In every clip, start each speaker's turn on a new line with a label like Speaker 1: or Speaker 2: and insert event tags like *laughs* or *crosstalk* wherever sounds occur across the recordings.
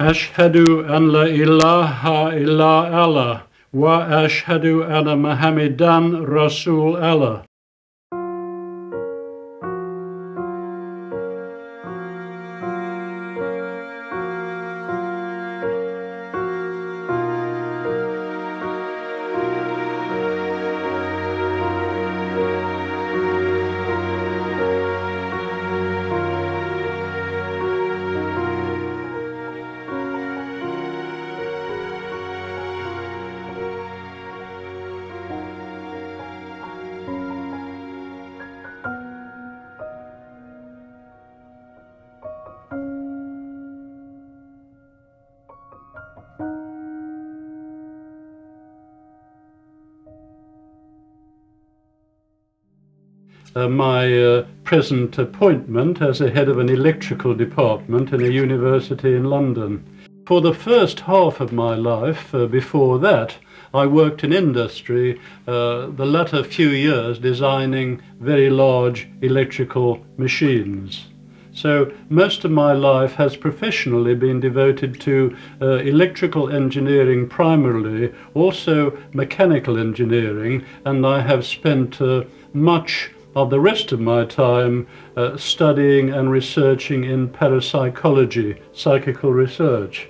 Speaker 1: أشهد أن لا إله إلا الله وأشهد أن محمدا رسول الله. My uh, present appointment as a head of an electrical department in a university in London. For the first half of my life, uh, before that, I worked in industry, uh, the latter few years designing very large electrical machines. So most of my life has professionally been devoted to uh, electrical engineering primarily, also mechanical engineering, and I have spent uh, much of the rest of my time uh, studying and researching in parapsychology, psychical research.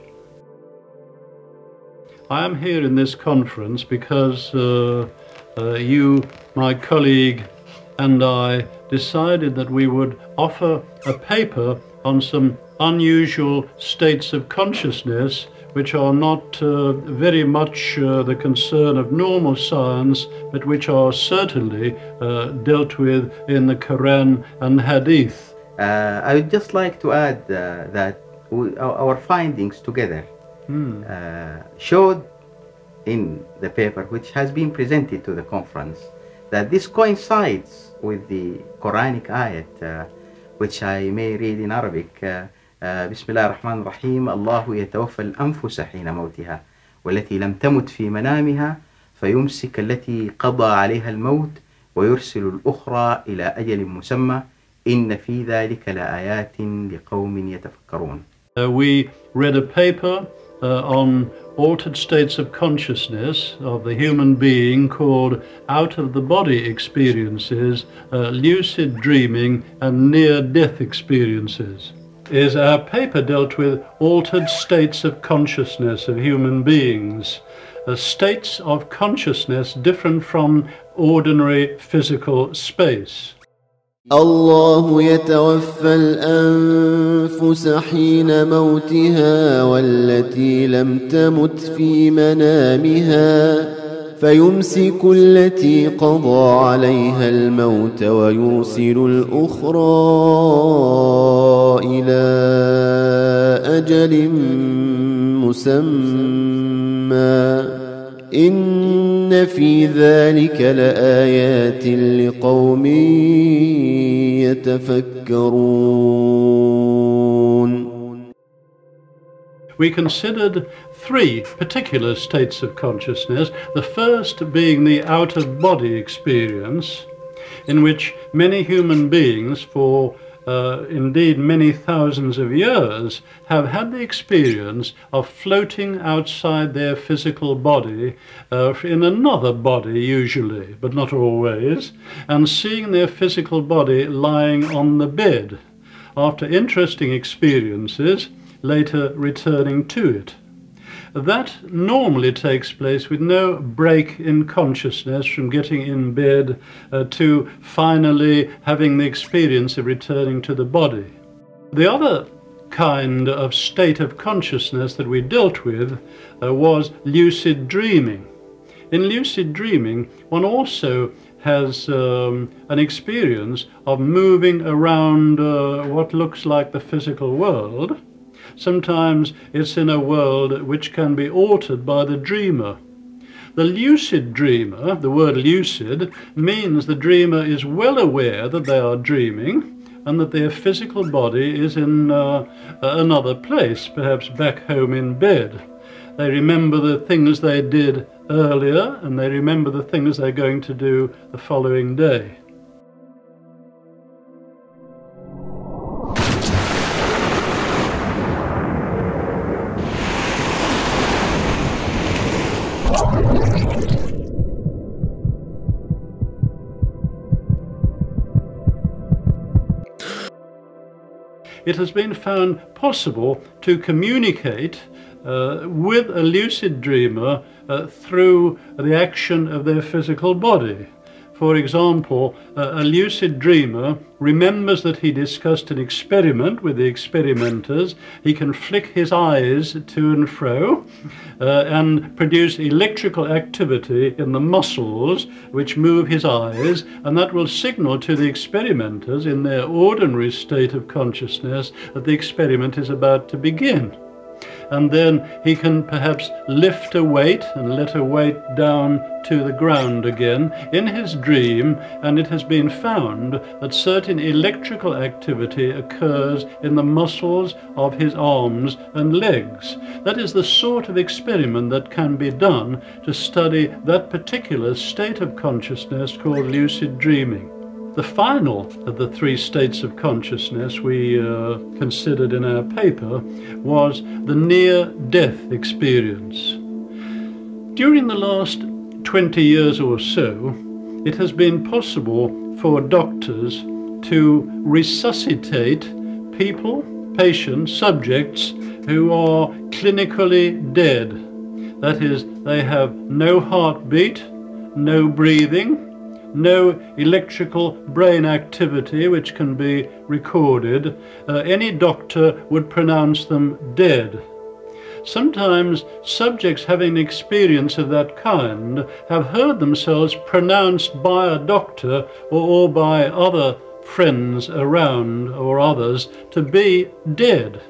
Speaker 1: I am here in this conference because uh, uh, you, my colleague, and I decided that we would offer a paper on some unusual states of consciousness which are not uh, very much uh, the concern of normal science, but which are certainly uh, dealt with in the Quran and Hadith.
Speaker 2: Uh, I would just like to add uh, that we, our, findings together hmm. Uh, showed in the paper, which has been presented to the conference, that this coincides with the Quranic ayat, which I may read in Arabic. بسم الله الرحمن الرحيم الله يتوفى الأنفس حين موتها والتي لم تمت في منامها فيمسك التي قضى عليها الموت ويرسل الأخرى إلى أجل مسمى إن في ذلك لآيات لقوم يتفكرون
Speaker 1: uh, We read a paper uh, on altered states of consciousness of the human being called out of the body experiences, uh, lucid dreaming and near-death experiences. is our paper dealt with altered states of consciousness of human beings, uh, states of consciousness different from ordinary physical space.
Speaker 3: الله يتوفى الأنفس حين موتها والتي لم تمت في منامها فيمسك التي قضى عليها الموت ويرسل الأخرى إلى أجل مسمى. إن في ذلك لآيات لقوم يتفكرون.
Speaker 1: We considered three particular states of consciousness, the first being the out-of-body experience, in which many human beings for uh, indeed many thousands of years, have had the experience of floating outside their physical body, uh, in another body usually, but not always, and seeing their physical body lying on the bed. After interesting experiences, later returning to it. That normally takes place with no break in consciousness from getting in bed uh, to finally having the experience of returning to the body. The other kind of state of consciousness that we dealt with uh, was lucid dreaming. In lucid dreaming, one also has um, an experience of moving around uh, what looks like the physical world, Sometimes it's in a world which can be altered by the dreamer. The lucid dreamer, the word lucid, means the dreamer is well aware that they are dreaming and that their physical body is in uh, another place, perhaps back home in bed. They remember the things they did earlier and they remember the things they're going to do the following day. It has been found possible to communicate uh, with a lucid dreamer uh, through the action of their physical body. For example, a lucid dreamer remembers that he discussed an experiment with the experimenters. He can flick his eyes to and fro uh, and produce electrical activity in the muscles which move his eyes, and that will signal to the experimenters in their ordinary state of consciousness that the experiment is about to begin and then he can perhaps lift a weight and let a weight down to the ground again in his dream, and it has been found that certain electrical activity occurs in the muscles of his arms and legs. That is the sort of experiment that can be done to study that particular state of consciousness called lucid dreaming. The final of the three states of consciousness we uh, considered in our paper was the near death experience. During the last 20 years or so, it has been possible for doctors to resuscitate people, patients, subjects who are clinically dead. That is, they have no heartbeat, no breathing, no electrical brain activity which can be recorded, uh, any doctor would pronounce them dead. Sometimes subjects having experience of that kind have heard themselves pronounced by a doctor or, or by other friends around or others to be dead.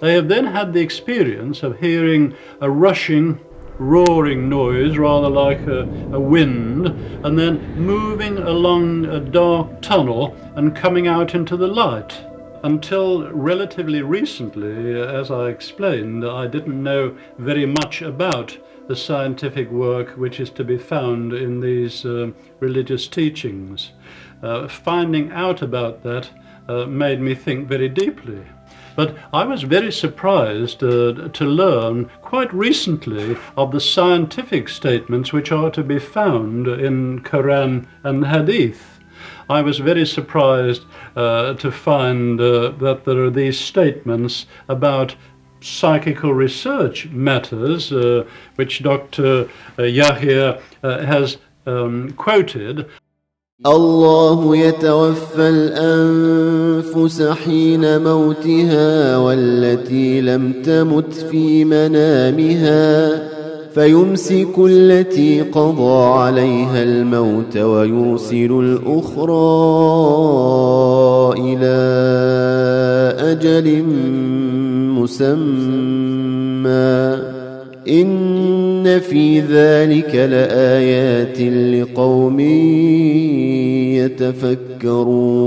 Speaker 1: They have then had the experience of hearing a rushing roaring noise, rather like a, a, wind, and then moving along a dark tunnel and coming out into the light. Until relatively recently, as I explained, I didn't know very much about the scientific work which is to be found in these uh, religious teachings. Uh, finding out about that uh, made me think very deeply. But I was very surprised uh, to learn quite recently of the scientific statements which are to be found in Quran and Hadith. I was very surprised uh, to find uh, that there are these statements about psychical research matters, uh, which Dr. Uh, Yahya uh, has um, quoted.
Speaker 3: الله يتوفى الأنفس حين موتها والتي لم تمت في منامها فيمسك التي قضى عليها الموت ويرسل الأخرى إلى أجل مسمى. إن في ذلك لآيات لقوم يتفكرون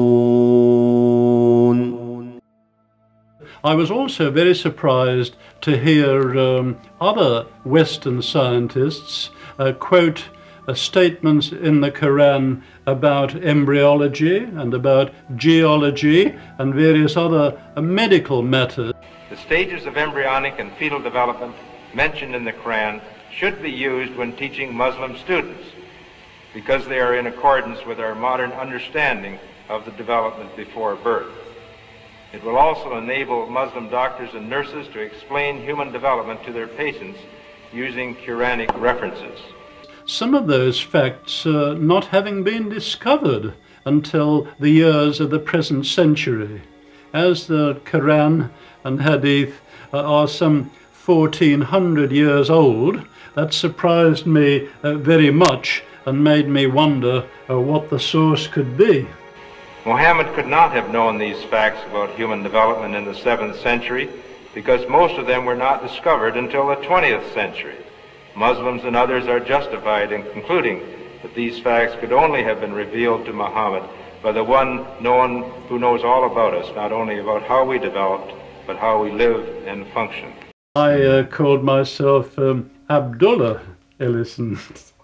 Speaker 1: I was also very surprised to hear um, other Western scientists uh, quote uh, statements in the Quran about embryology and about geology and various other uh, medical matters.
Speaker 4: The stages of embryonic and fetal development mentioned in the Quran should be used when teaching Muslim students because they are in accordance with our modern understanding of the development before birth. It will also enable Muslim doctors and nurses to explain human development to their patients using Quranic references.
Speaker 1: Some of those facts uh, not having been discovered until the years of the present century. As the Quran and Hadith uh, are some 1400 years old, that surprised me uh, very much and made me wonder uh, what the source could be.
Speaker 4: Muhammad could not have known these facts about human development in the 7th century because most of them were not discovered until the 20th century. Muslims and others are justified in concluding that these facts could only have been revealed to Muhammad by the one known who knows all about us, not only about how we developed, but how we live and function.
Speaker 1: I uh, called myself um, Abdullah Ellison. *laughs*